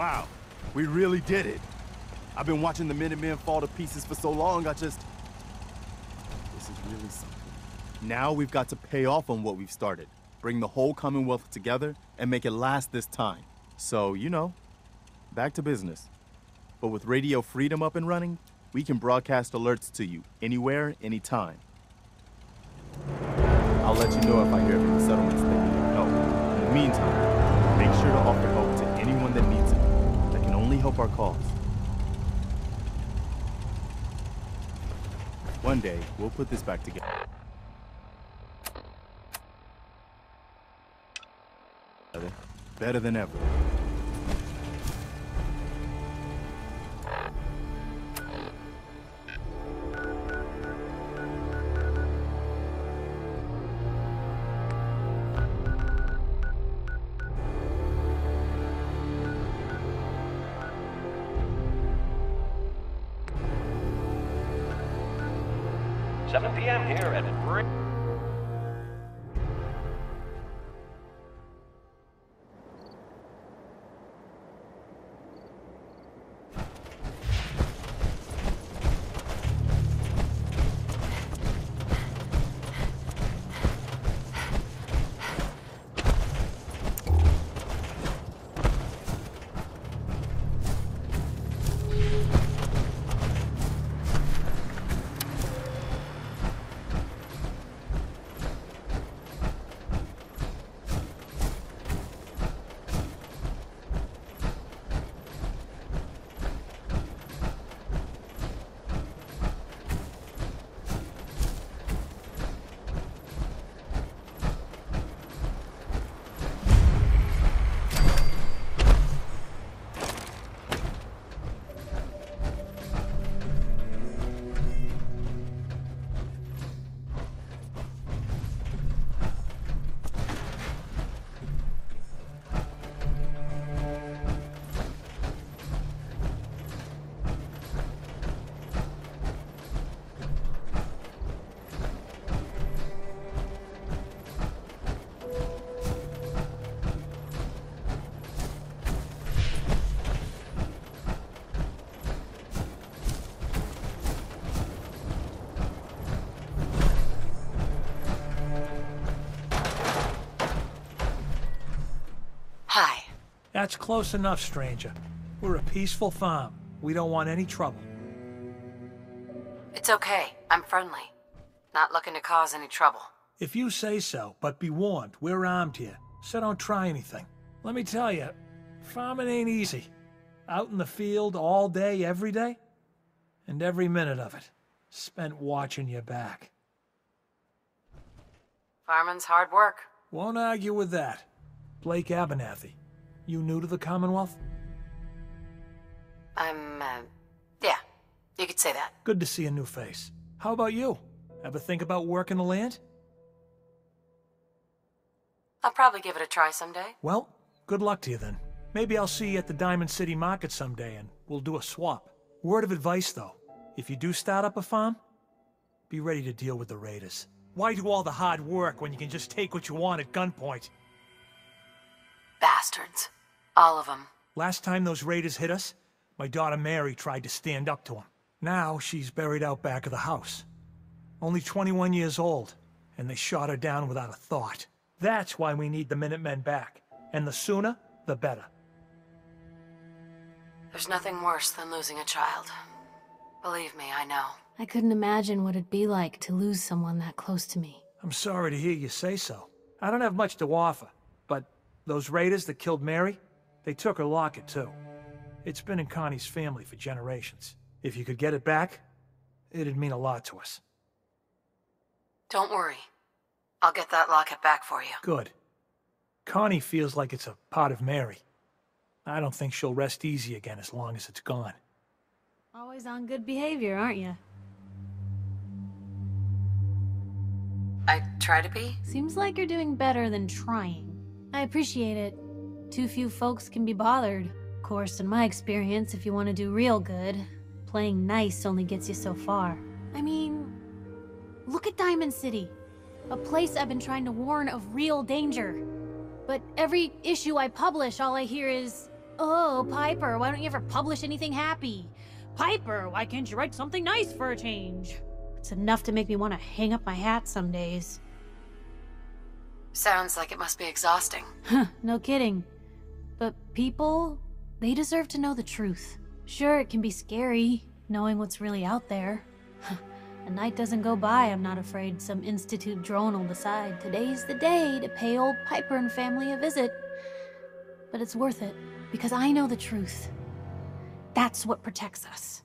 Wow, we really did it. I've been watching the Minutemen fall to pieces for so long, I just. This is really something. Now we've got to pay off on what we've started, bring the whole Commonwealth together, and make it last this time. So, you know, back to business. But with Radio Freedom up and running, we can broadcast alerts to you anywhere, anytime. I'll let you know if I hear of any settlements that help. In the meantime, make sure to offer help our cause. One day, we'll put this back together. Better than ever. That's close enough, stranger. We're a peaceful farm. We don't want any trouble. It's okay. I'm friendly. Not looking to cause any trouble. If you say so, but be warned, we're armed here, so don't try anything. Let me tell you, farming ain't easy. Out in the field all day, every day, and every minute of it spent watching your back. Farming's hard work. Won't argue with that. Blake Abernathy, you new to the Commonwealth? I'm, uh, yeah, you could say that. Good to see a new face. How about you? Ever think about working the land? I'll probably give it a try someday. Well, good luck to you then. Maybe I'll see you at the Diamond City Market someday and we'll do a swap. Word of advice though, if you do start up a farm, be ready to deal with the raiders. Why do all the hard work when you can just take what you want at gunpoint? Bastards. All of them. Last time those raiders hit us, my daughter Mary tried to stand up to them. Now she's buried out back of the house. Only 21 years old, and they shot her down without a thought. That's why we need the Minutemen back. And the sooner, the better. There's nothing worse than losing a child. Believe me, I know. I couldn't imagine what it'd be like to lose someone that close to me. I'm sorry to hear you say so. I don't have much to offer, but those raiders that killed Mary, they took her locket too. It's been in Connie's family for generations. If you could get it back, it'd mean a lot to us. Don't worry. I'll get that locket back for you. Good. Connie feels like it's a part of Mary. I don't think she'll rest easy again as long as it's gone. Always on good behavior, aren't you? I try to be. Seems like you're doing better than trying. I appreciate it. Too few folks can be bothered. Of course, in my experience, if you want to do real good, playing nice only gets you so far. I mean, look at Diamond City. A place I've been trying to warn of real danger. But every issue I publish, all I hear is, Oh, Piper, why don't you ever publish anything happy? Piper, why can't you write something nice for a change? It's enough to make me want to hang up my hat some days. Sounds like it must be exhausting. Huh, no kidding. But people, they deserve to know the truth. Sure, it can be scary, knowing what's really out there. a night doesn't go by, I'm not afraid some Institute drone will decide today's the day to pay old Piper and family a visit. But it's worth it, because I know the truth. That's what protects us.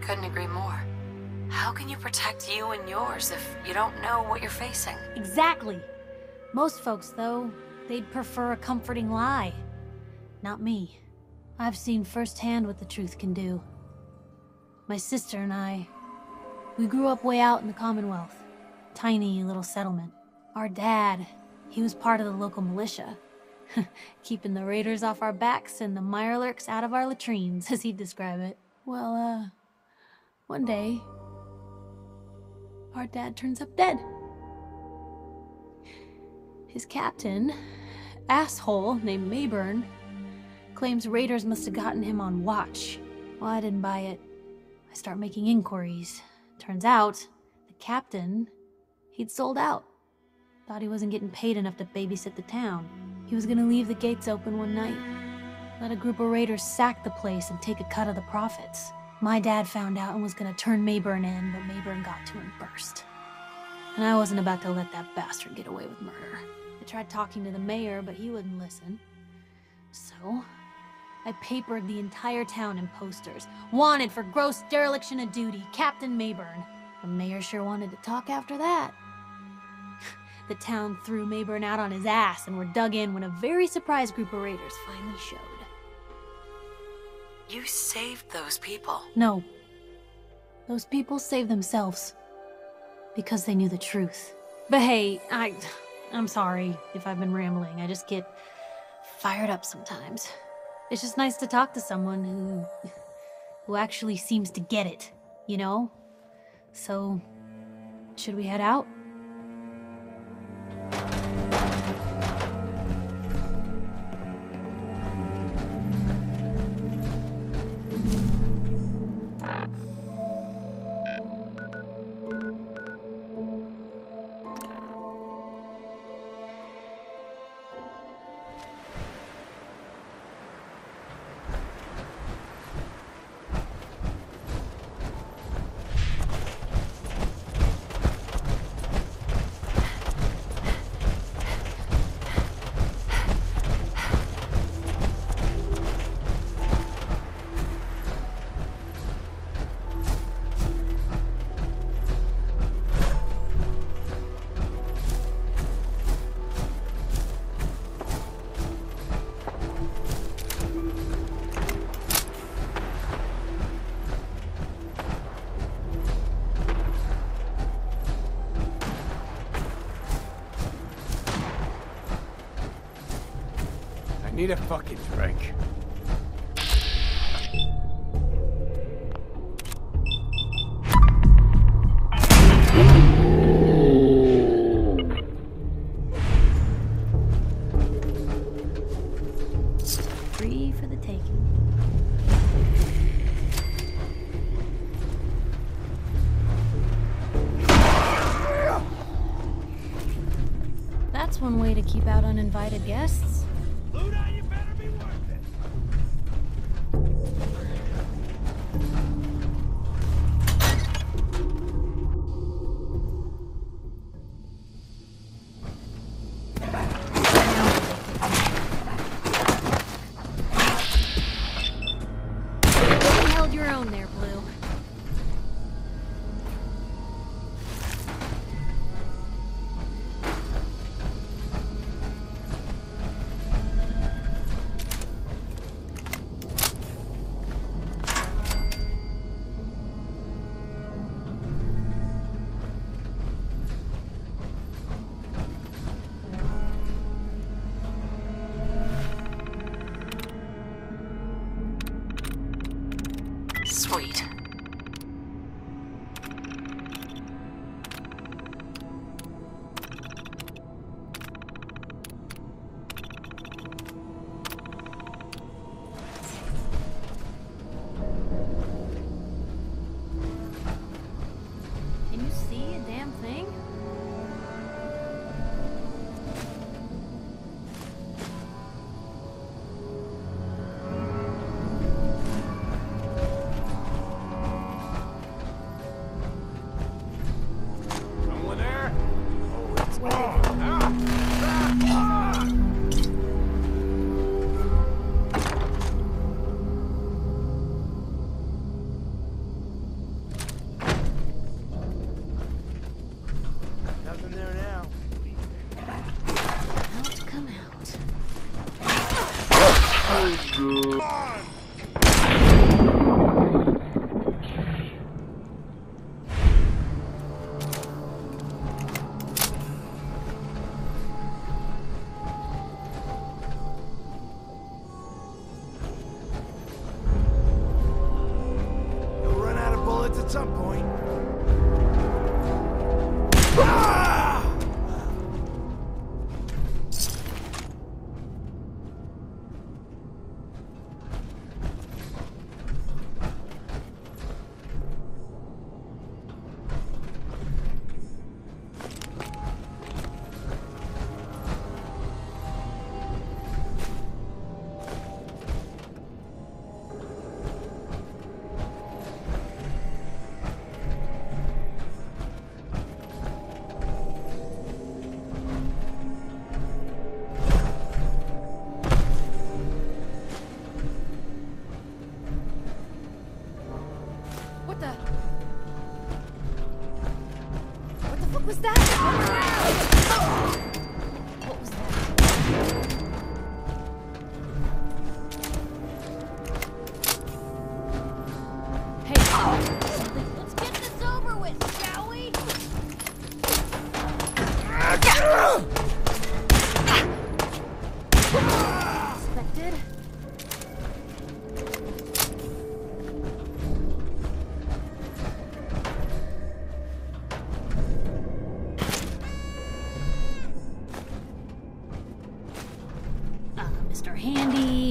Couldn't agree more. How can you protect you and yours if you don't know what you're facing? Exactly. Most folks, though, they'd prefer a comforting lie. Not me. I've seen firsthand what the truth can do. My sister and I, we grew up way out in the Commonwealth. Tiny little settlement. Our dad, he was part of the local militia. Keeping the raiders off our backs and the mirelurks out of our latrines, as he'd describe it. Well, uh, one day, our dad turns up dead. His captain, asshole named Mayburn, claims raiders must have gotten him on watch. Well, I didn't buy it. I start making inquiries. Turns out, the captain, he'd sold out. Thought he wasn't getting paid enough to babysit the town. He was gonna leave the gates open one night. Let a group of raiders sack the place and take a cut of the profits. My dad found out and was gonna turn Mayburn in, but Mayburn got to him first. And I wasn't about to let that bastard get away with murder. I tried talking to the mayor, but he wouldn't listen. So, I papered the entire town in posters. Wanted for gross dereliction of duty, Captain Mayburn. The mayor sure wanted to talk after that. the town threw Mayburn out on his ass and were dug in when a very surprised group of raiders finally showed. You saved those people. No. Those people saved themselves. Because they knew the truth. But hey, I. I'm sorry if I've been rambling. I just get fired up sometimes. It's just nice to talk to someone who. who actually seems to get it, you know? So. should we head out? Need a fucking drink. Free for the taking. That's one way to keep out uninvited guests.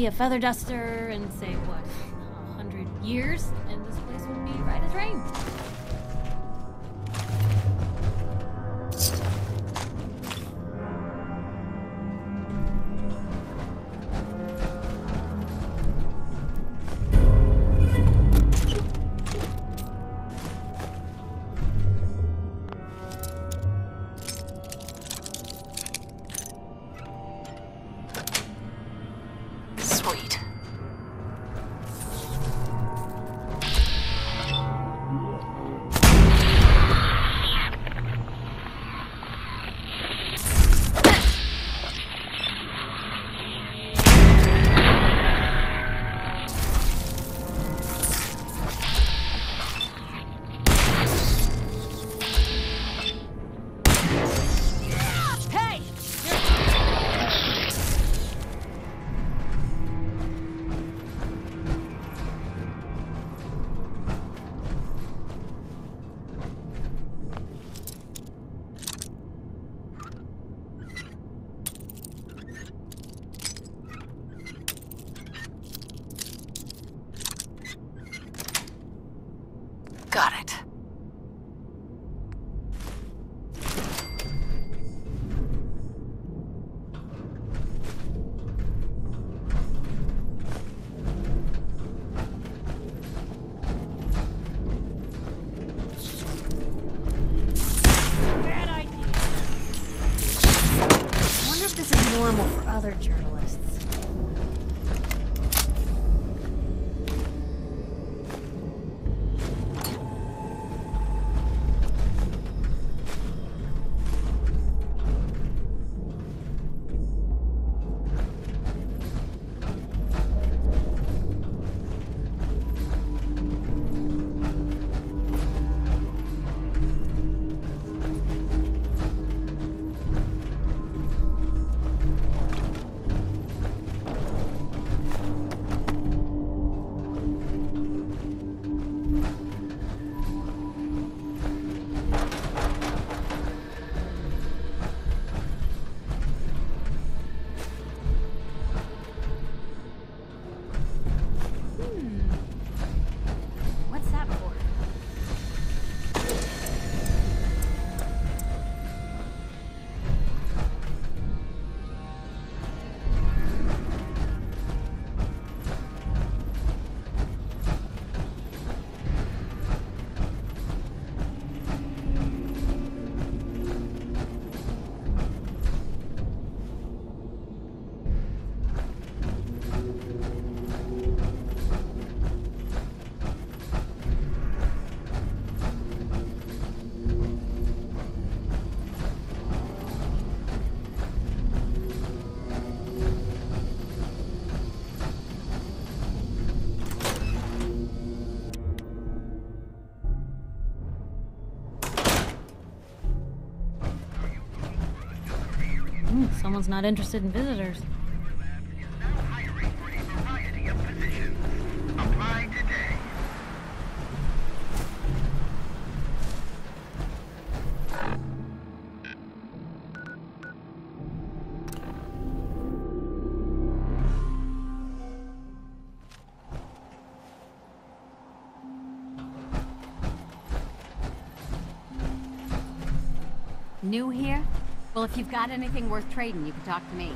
a feather duster and say, what, a 100 years? other journal. Someone's not interested in visitors. New here? Well, if you've got anything worth trading, you can talk to me.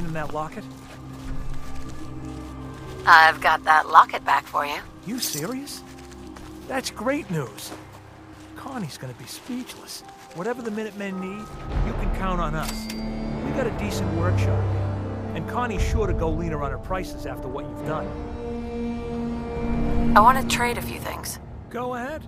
Luck finding that locket? I've got that locket back for you. You serious? That's great news. Connie's gonna be speechless. Whatever the Minutemen need, you can count on us. We got a decent workshop and Connie's sure to go leaner on her prices after what you've done. I want to trade a few things. Go ahead.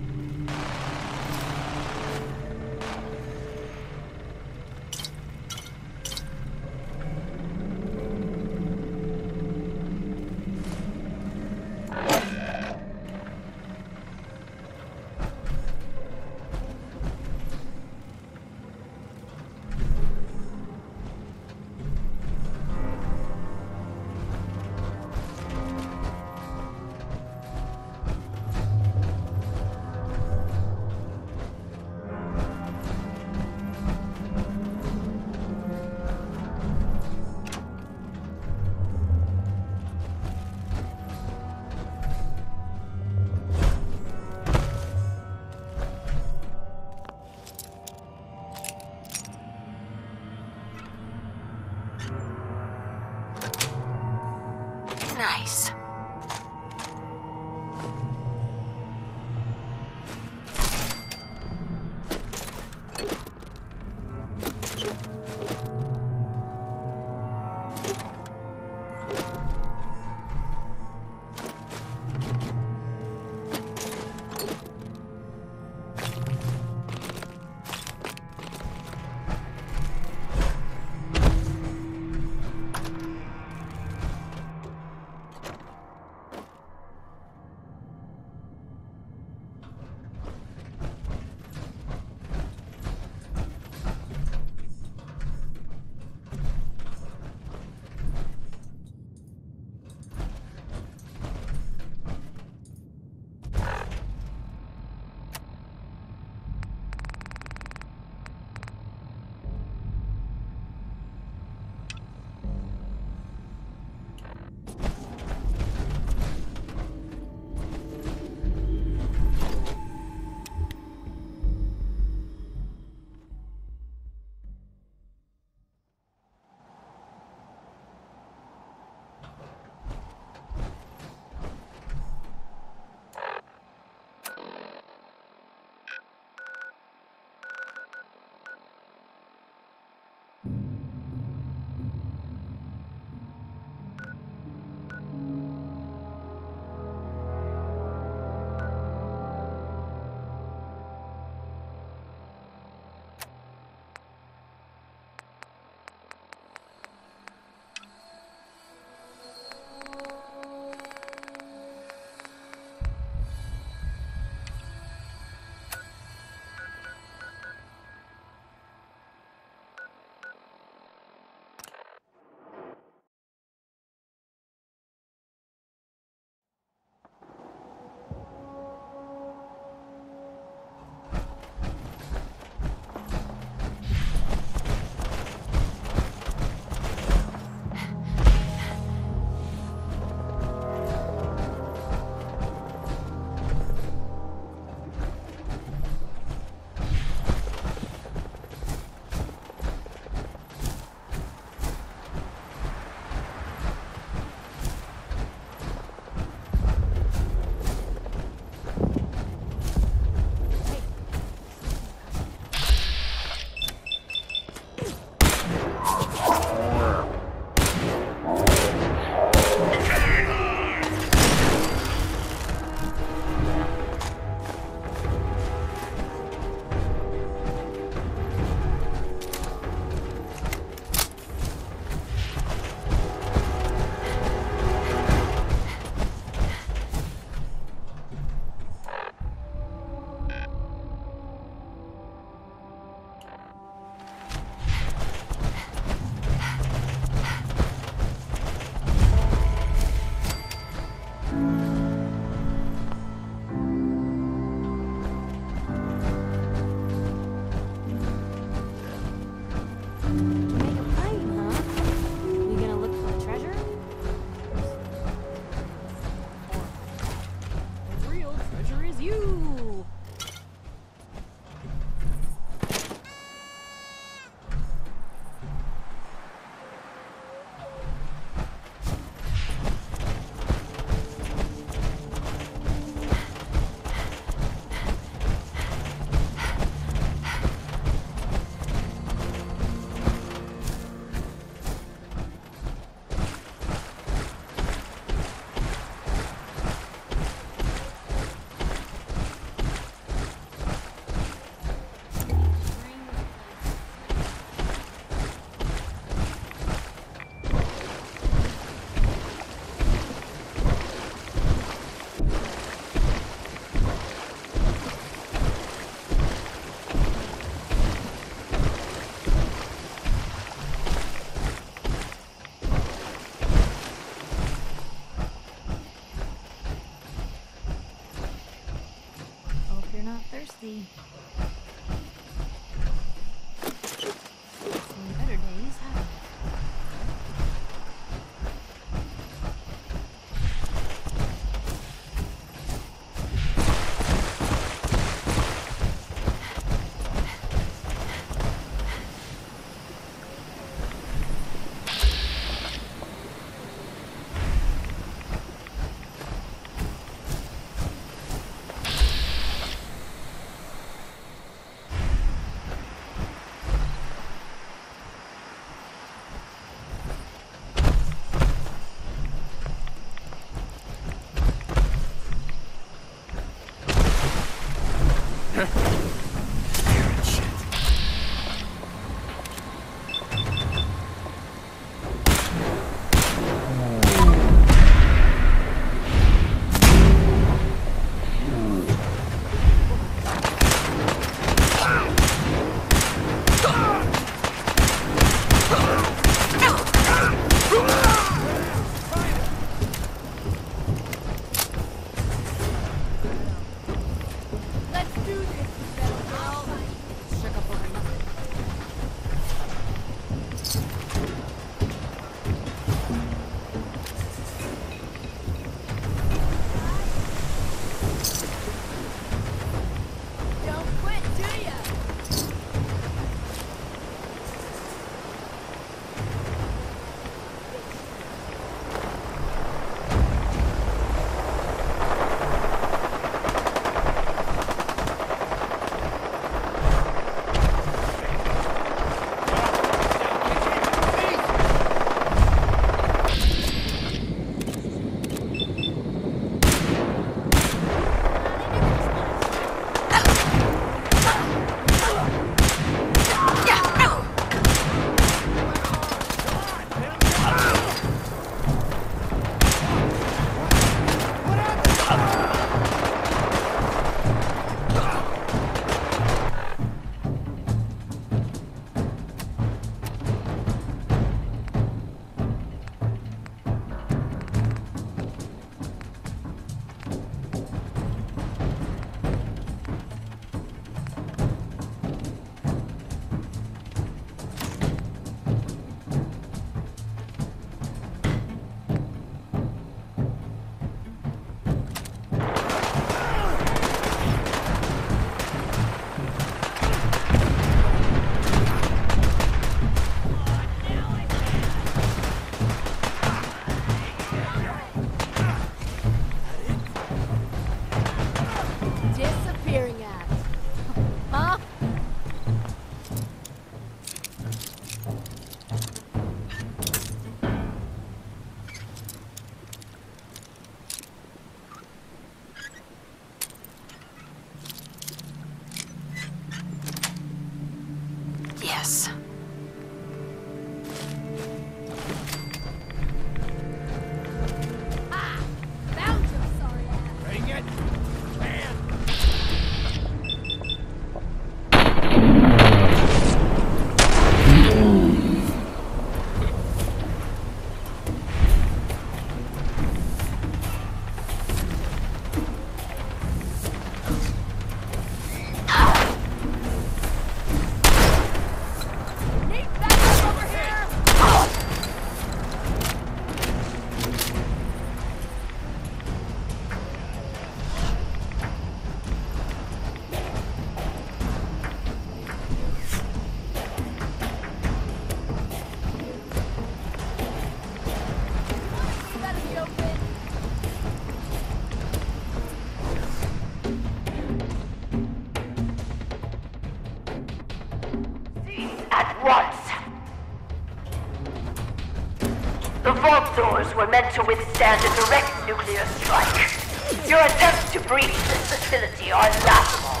Were meant to withstand a direct nuclear strike. Your attempts to breach this facility are laughable.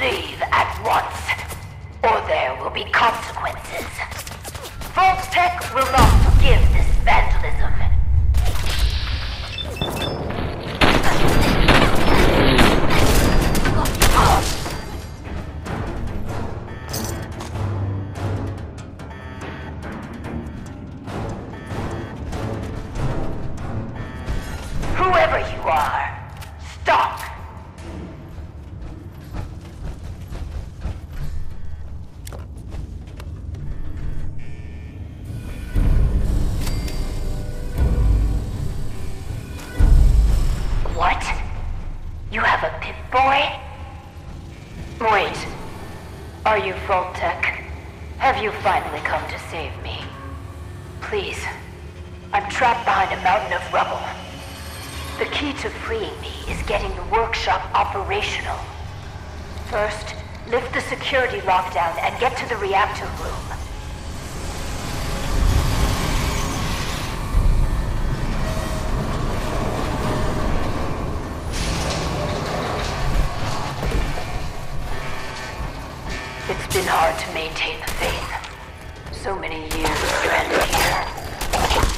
Leave at once, or there will be consequences. Vault Tech will not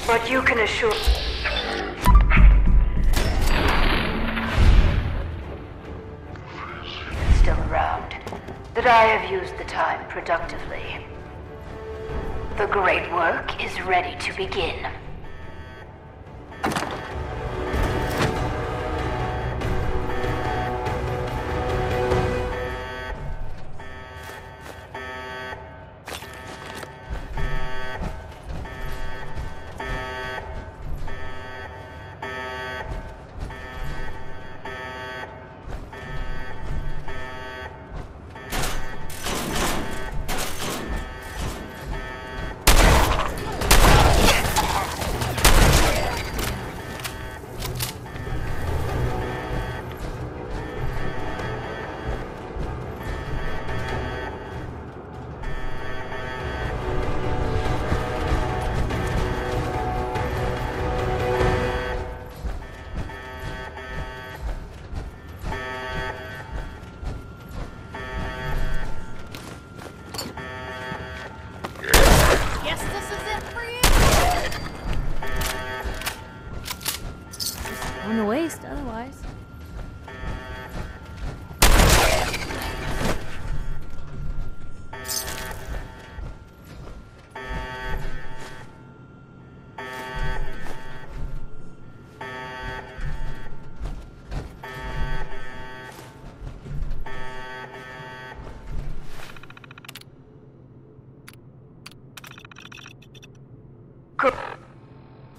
But you can assure... still around, that I have used the time productively. The great work is ready to begin.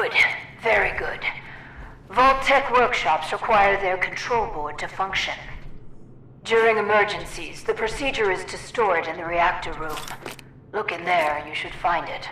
Good. Very good. Vault-Tec workshops require their control board to function. During emergencies, the procedure is to store it in the reactor room. Look in there, you should find it.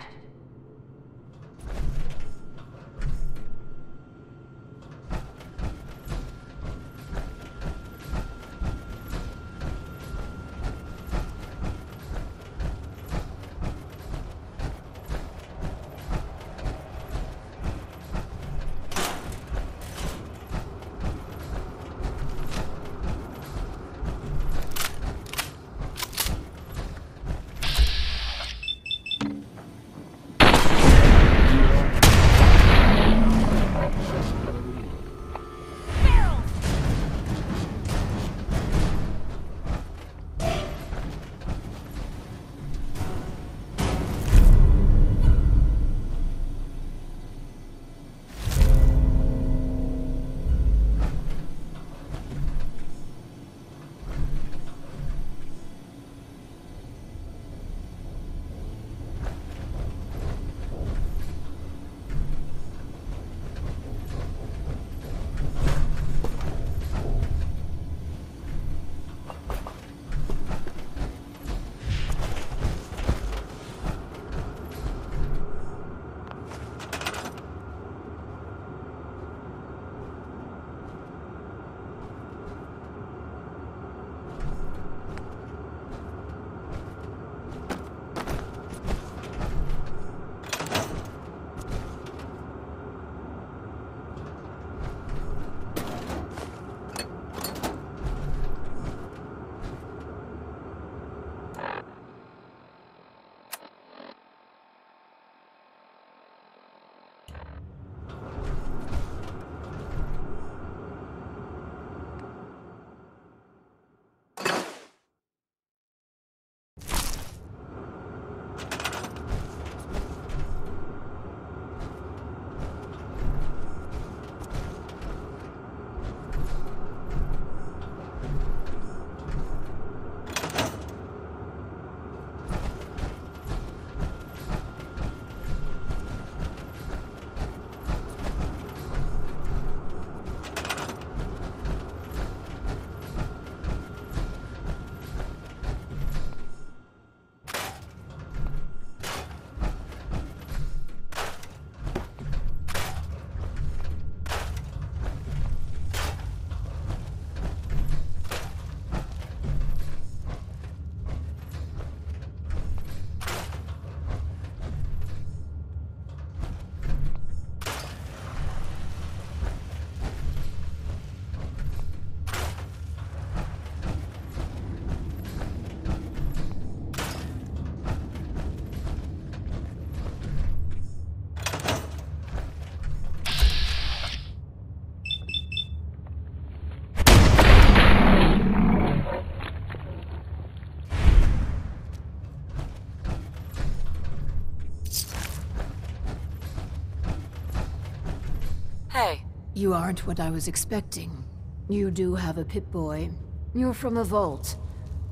You aren't what I was expecting. You do have a Pip-Boy. You're from a vault.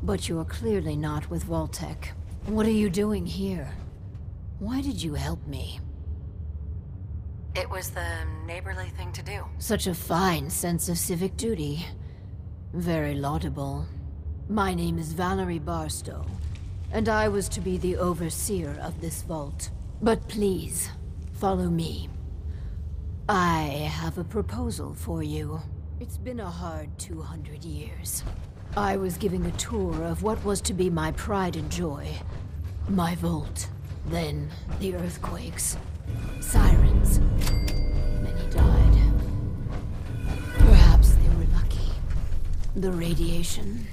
But you're clearly not with Vault-Tec. What are you doing here? Why did you help me? It was the neighborly thing to do. Such a fine sense of civic duty. Very laudable. My name is Valerie Barstow, and I was to be the overseer of this vault. But please, follow me. I have a proposal for you. It's been a hard 200 years. I was giving a tour of what was to be my pride and joy. My vault. Then, the earthquakes. Sirens. Many died. Perhaps they were lucky. The radiation.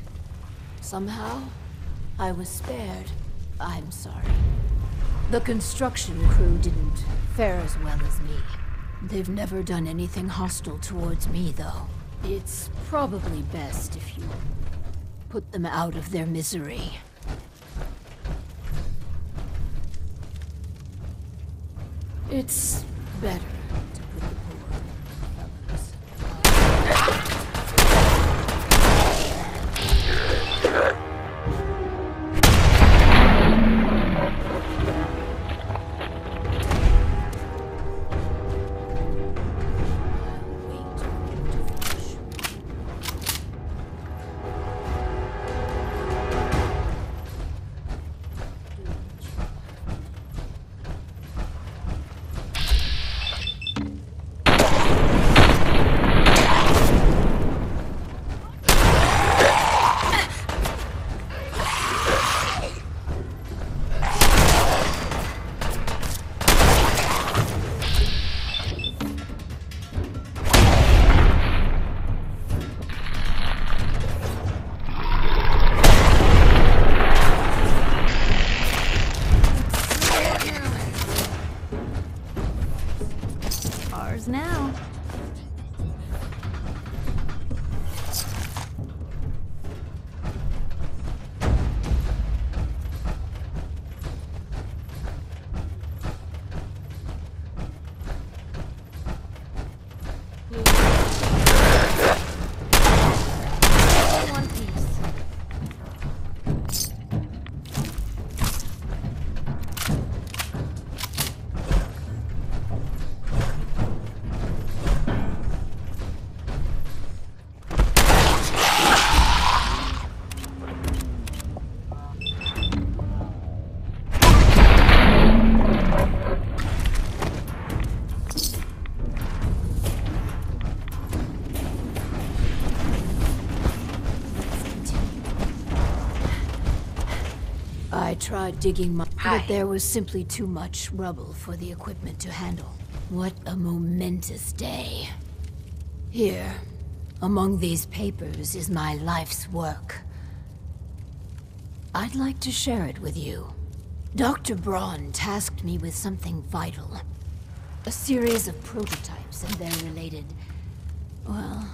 Somehow, I was spared. I'm sorry. The construction crew didn't fare as well as me. They've never done anything hostile towards me, though. It's probably best if you put them out of their misery. It's better tried digging my... Hi. But there was simply too much rubble for the equipment to handle. What a momentous day. Here, among these papers, is my life's work. I'd like to share it with you. Dr. Braun tasked me with something vital. A series of prototypes and their related... well,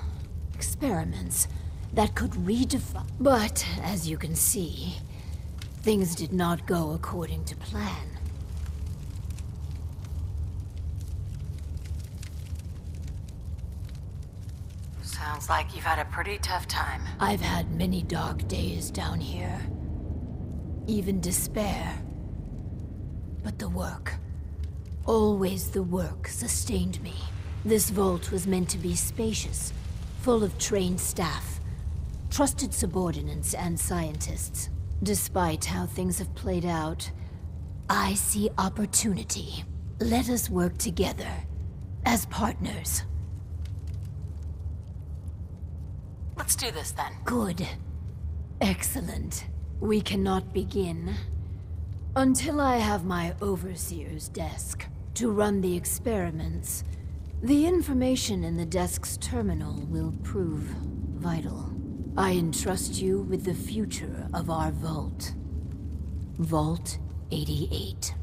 experiments that could redefine... But, as you can see, things did not go according to plan. Sounds like you've had a pretty tough time. I've had many dark days down here. Even despair. But the work. Always the work sustained me. This vault was meant to be spacious, full of trained staff, trusted subordinates and scientists. Despite how things have played out, I see opportunity. Let us work together as partners. Let's do this then. Good. Excellent. We cannot begin until I have my overseer's desk to run the experiments. The information in the desk's terminal will prove vital. I entrust you with the future of our vault. Vault 88.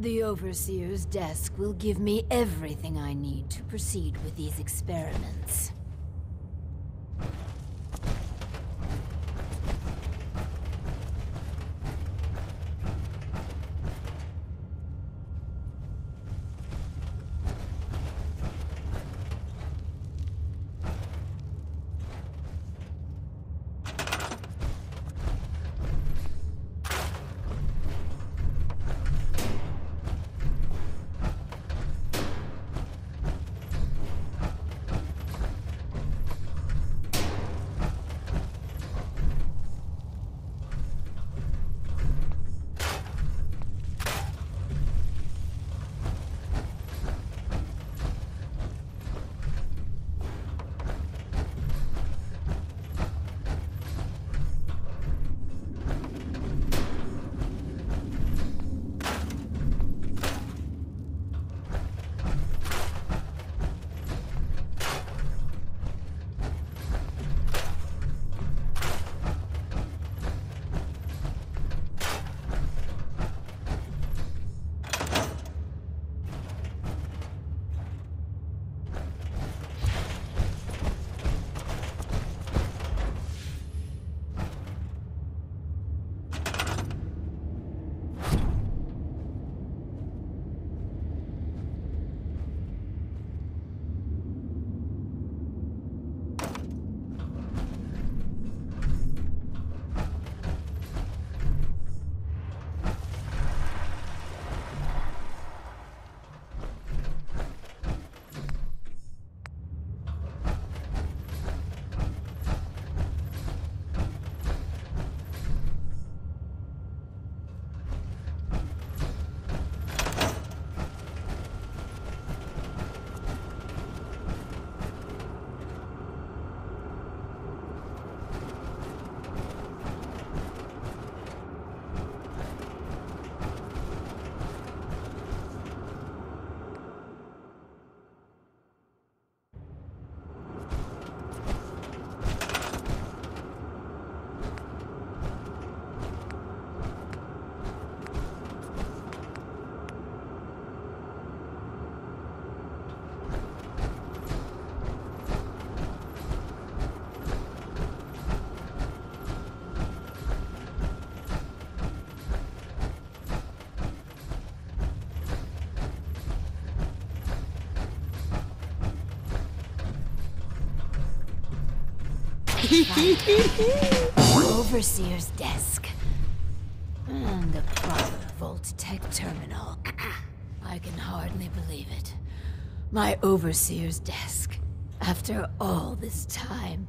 The Overseer's desk will give me everything I need to proceed with these experiments. Overseer's desk. And a proper Vault-Tec terminal. I can hardly believe it. My Overseer's desk. After all this time.